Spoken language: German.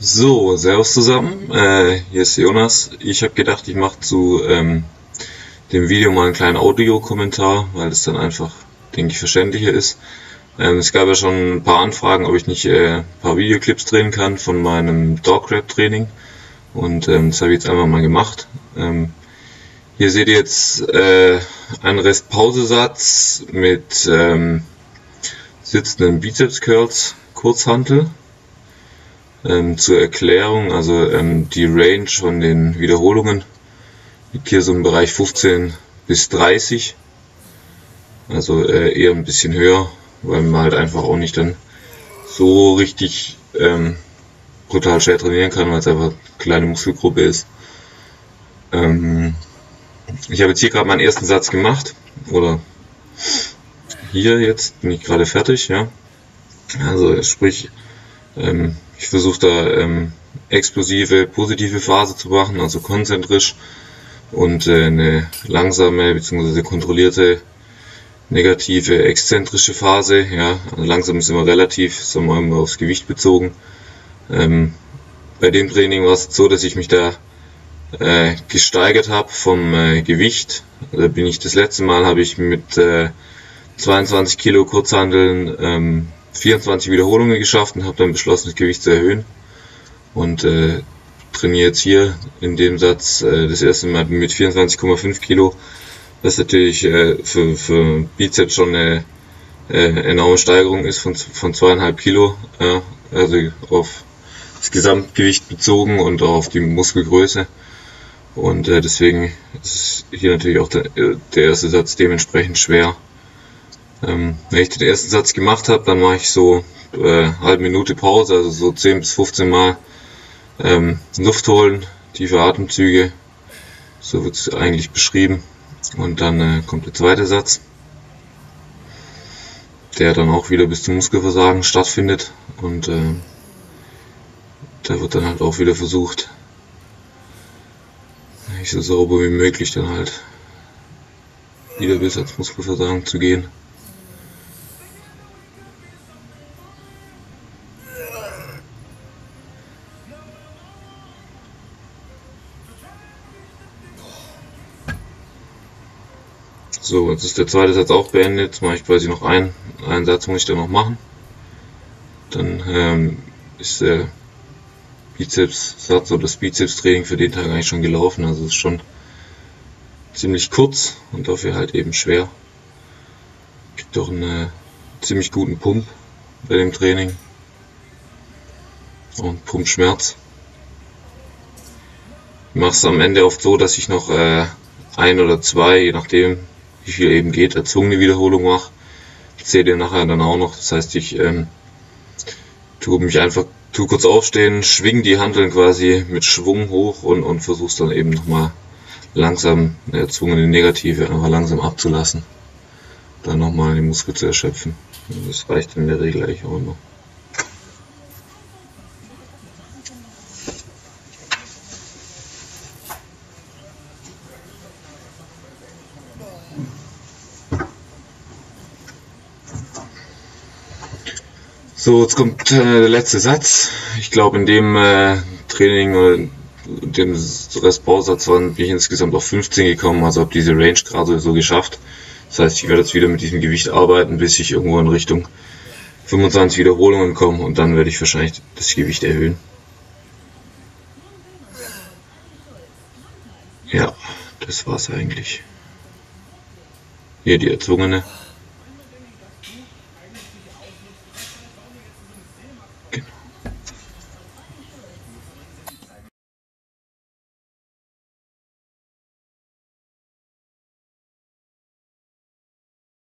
So, servus zusammen, äh, hier ist Jonas. Ich habe gedacht, ich mache zu ähm, dem Video mal einen kleinen Audiokommentar, weil es dann einfach, denke ich, verständlicher ist. Ähm, es gab ja schon ein paar Anfragen, ob ich nicht äh, ein paar Videoclips drehen kann von meinem Dograp-Training und ähm, das habe ich jetzt einfach mal gemacht. Ähm, hier seht ihr jetzt äh, einen Rest-Pause-Satz mit ähm, sitzenden Bizeps-Curls, Kurzhantel ähm, zur Erklärung, also ähm, die Range von den Wiederholungen liegt hier so im Bereich 15 bis 30. Also äh, eher ein bisschen höher, weil man halt einfach auch nicht dann so richtig ähm, brutal schwer trainieren kann, weil es einfach eine kleine Muskelgruppe ist. Ähm, ich habe jetzt hier gerade meinen ersten Satz gemacht, oder hier jetzt bin ich gerade fertig, ja. Also sprich, ähm, ich versuche da ähm, explosive, positive Phase zu machen, also konzentrisch und äh, eine langsame bzw. kontrollierte negative, exzentrische Phase. Ja, also langsam ist immer relativ, ist immer, immer aufs Gewicht bezogen. Ähm, bei dem Training war es so, dass ich mich da äh, gesteigert habe vom äh, Gewicht. Da bin ich das letzte Mal habe ich mit äh, 22 Kilo Kurzhandeln ähm, 24 Wiederholungen geschafft und habe dann beschlossen, das Gewicht zu erhöhen. Und äh, trainiere jetzt hier in dem Satz äh, das erste Mal mit 24,5 Kilo, was natürlich äh, für, für Bizeps schon eine äh, enorme Steigerung ist von, von zweieinhalb Kilo, äh, also auf das Gesamtgewicht bezogen und auch auf die Muskelgröße. Und äh, deswegen ist hier natürlich auch der, der erste Satz dementsprechend schwer. Ähm, wenn ich den ersten Satz gemacht habe, dann mache ich so äh, halbe Minute Pause, also so 10 bis 15 Mal ähm, Luft holen, tiefe Atemzüge, so wird es eigentlich beschrieben. Und dann äh, kommt der zweite Satz, der dann auch wieder bis zum Muskelversagen stattfindet. Und äh, da wird dann halt auch wieder versucht, nicht so sauber wie möglich dann halt wieder bis ans Muskelversagen zu gehen. So, jetzt ist der zweite Satz auch beendet. Jetzt mache ich quasi noch einen, einen Satz, muss ich da noch machen. Dann ähm, ist der Bizeps-Satz oder das Bizeps-Training für den Tag eigentlich schon gelaufen. Also ist schon ziemlich kurz und dafür halt eben schwer. Gibt doch einen ziemlich guten Pump bei dem Training. Und Pumpschmerz. Ich mache es am Ende oft so, dass ich noch äh, ein oder zwei, je nachdem, wie viel eben geht, erzwungene Wiederholung mache. Ich zähle dir nachher dann auch noch. Das heißt, ich ähm, tue mich einfach, tu kurz aufstehen, schwing die Handeln quasi mit Schwung hoch und, und versuch's dann eben nochmal langsam eine erzwungene Negative einfach langsam abzulassen. Dann nochmal den Muskel zu erschöpfen. Das reicht in der Regel eigentlich auch immer. So, jetzt kommt äh, der letzte Satz. Ich glaube, in dem äh, Training oder dem Restbausatz bin ich insgesamt auf 15 gekommen, also habe diese Range gerade so geschafft. Das heißt, ich werde jetzt wieder mit diesem Gewicht arbeiten, bis ich irgendwo in Richtung 25 Wiederholungen komme und dann werde ich wahrscheinlich das Gewicht erhöhen. Ja, das war's eigentlich. Hier die erzwungene.